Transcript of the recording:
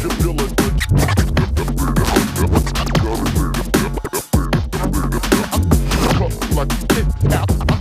I'm like a kid out.